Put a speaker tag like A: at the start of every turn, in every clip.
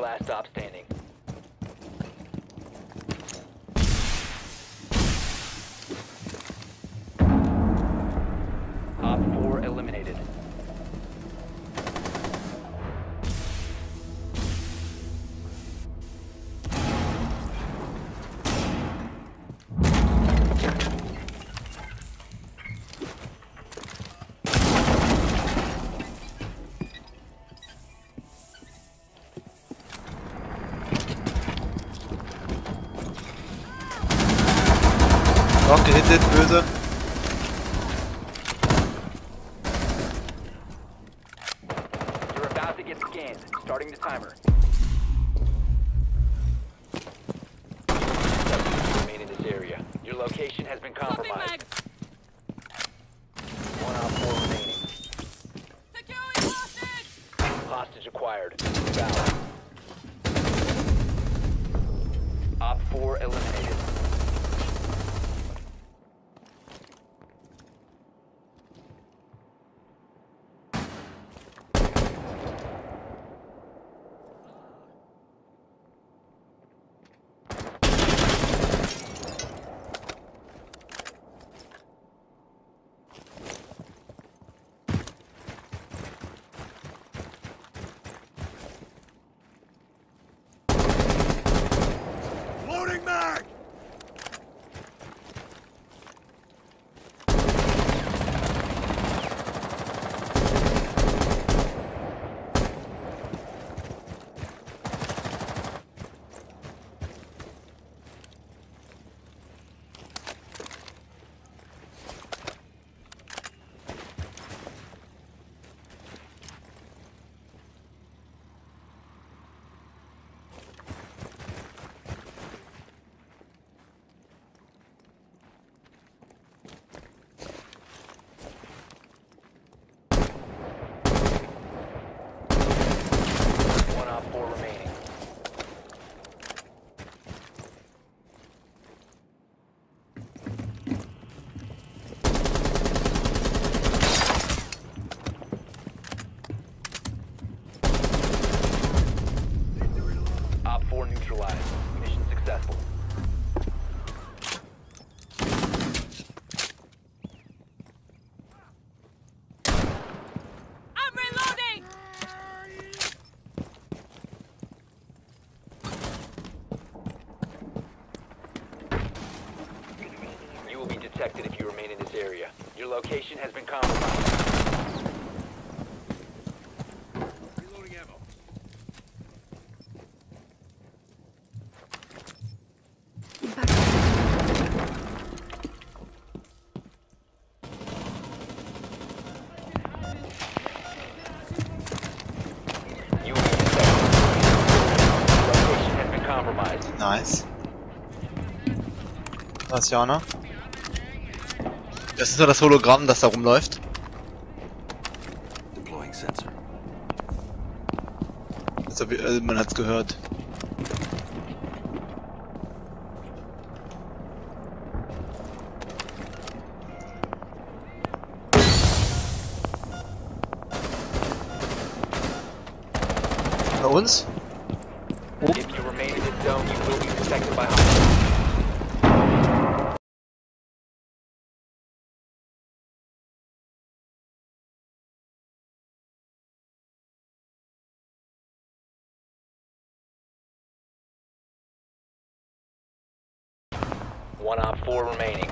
A: Last stop standing.
B: Noch gehittet, böse.
A: You're about to get scanned. Starting the timer. Remain in this area. Your location has been compromised. One op four remaining. Hostage acquired. Valid. Op four eliminated. Detected if you remain in this area. Your location has been compromised.
C: Reloading ammo.
B: Nice. Ist Jana. Das ist nur das Hologramm, das da rumläuft.
C: Deploying sensor.
B: Also, wie- äh, man hat's gehört. Bei uns?
A: If One op four remaining.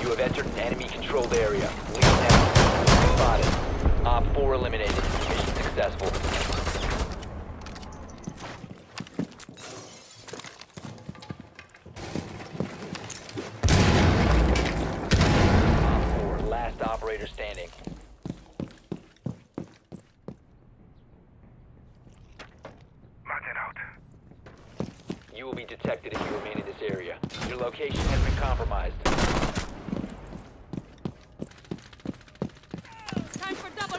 A: You have entered an enemy-controlled area. Leave now. Spotted. Op four eliminated. Mission successful. Op four, last operator standing. You will be detected if you remain in this area. Your location has been compromised.
D: Time for double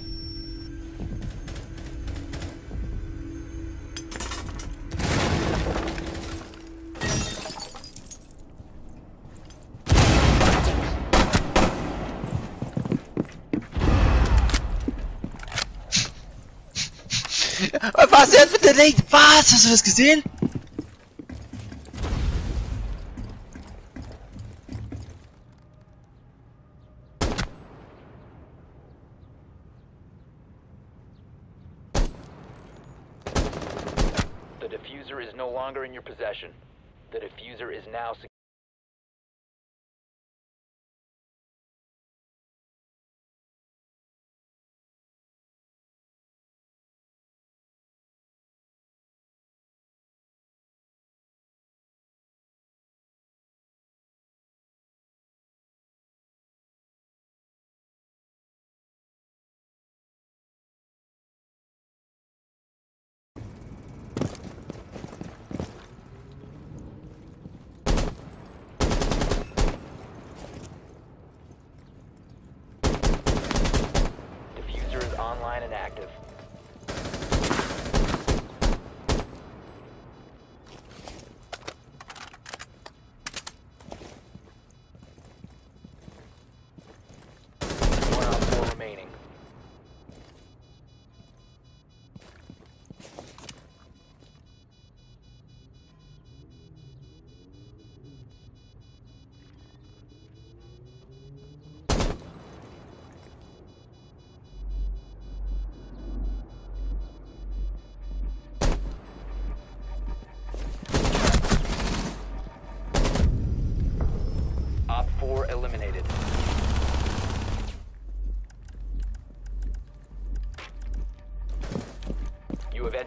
B: Was jetzt mit der Link? Was? Hast du das gesehen?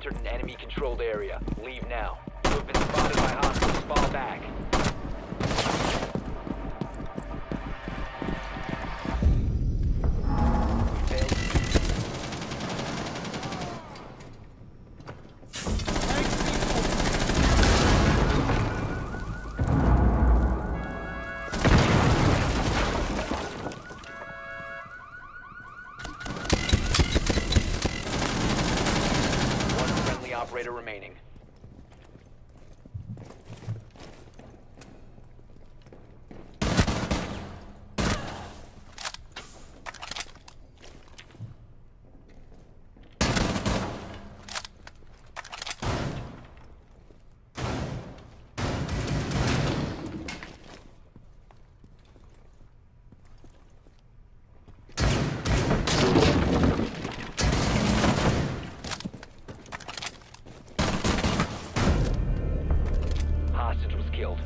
A: Entered an enemy controlled area. Leave now. You have been spotted by hostiles. Fall back. Killed.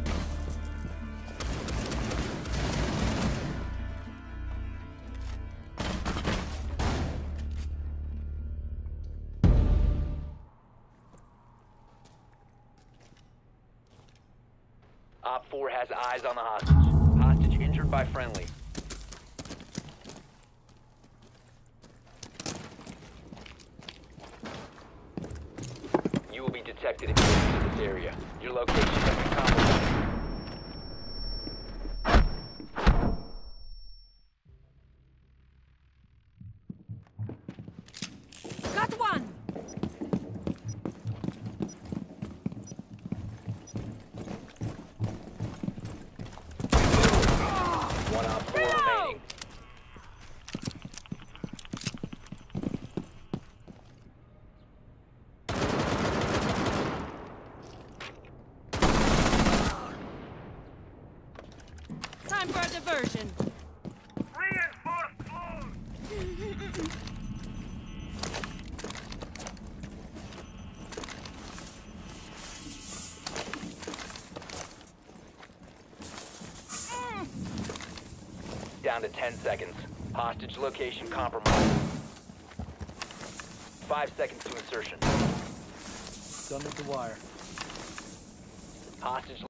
A: Op 4 has eyes on the hostage. Hostage injured by friendly. You will be detected enter this area. Your location has been compromised.
D: Got one!
A: One op four remaining.
D: Time for a diversion.
A: Down to 10 seconds. Hostage location compromised. Five seconds to insertion.
E: Done with the wire.
A: Hostage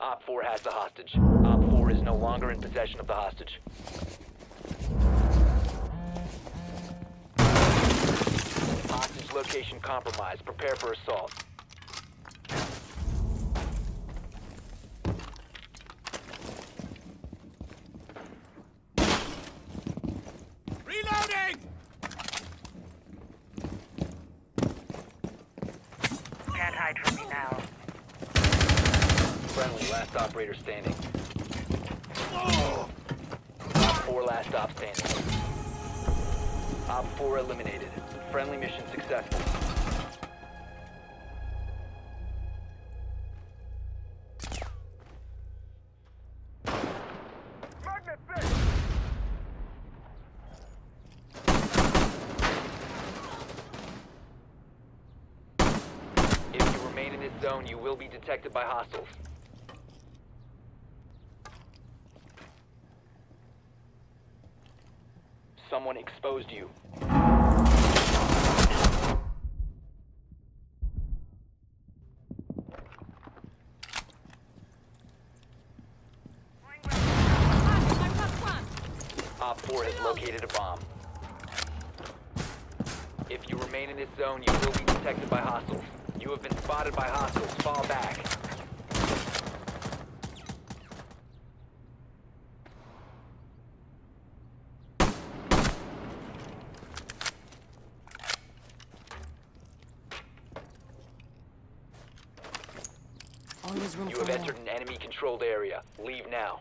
A: Op 4 has the hostage. Op 4 is no longer in possession of the hostage. Hostage location compromised. Prepare for assault. Reloading! Can't hide from me now last operator standing. Op 4, last stop standing. Op 4 eliminated. Friendly mission successful. If you remain in this zone, you will be detected by hostiles. Someone exposed you. Op 4 has located a bomb. If you remain in this zone, you will be detected by hostiles. You have been spotted by hostiles. Fall back.
D: Always room
A: You
D: for
A: have
D: more.
A: entered an enemy-controlled area. Leave now.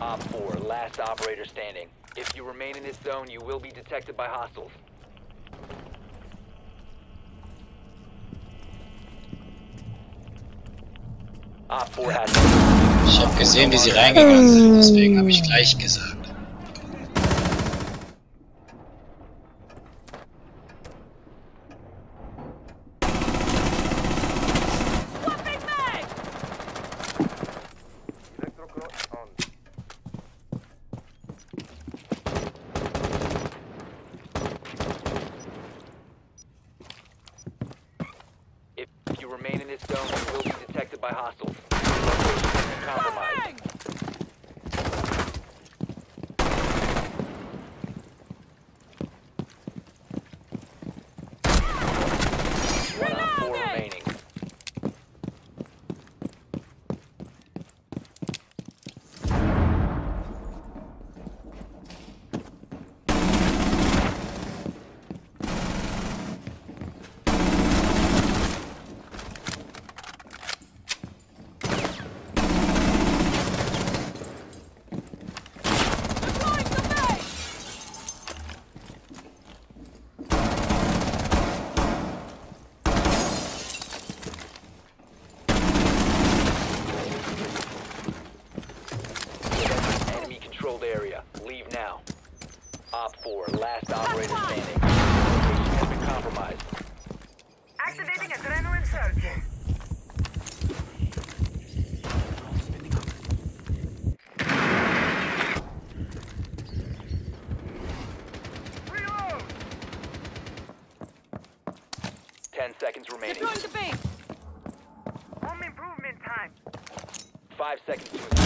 A: Op 4, last operator standing. If you remain in this zone, you will be detected by hostiles. Op 4 has...
B: Ich habe gesehen, wie sie reingegangen sind, deswegen habe ich gleich gesagt.
A: Ten seconds remaining.
D: Deploying the base!
C: Home improvement time.
A: Five seconds to escape.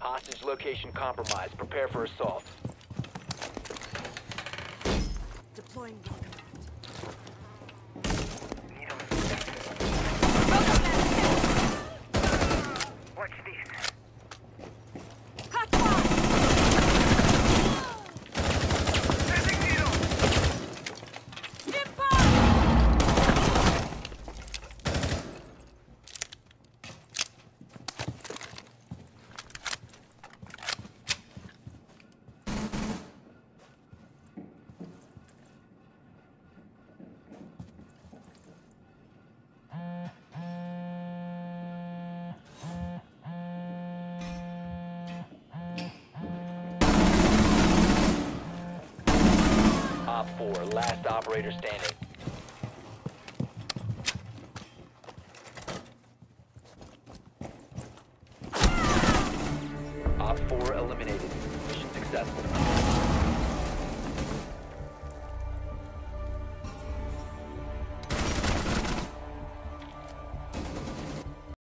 A: Hostage location compromised. Prepare for assault.
D: Deploying
A: Op 4, last operator standing.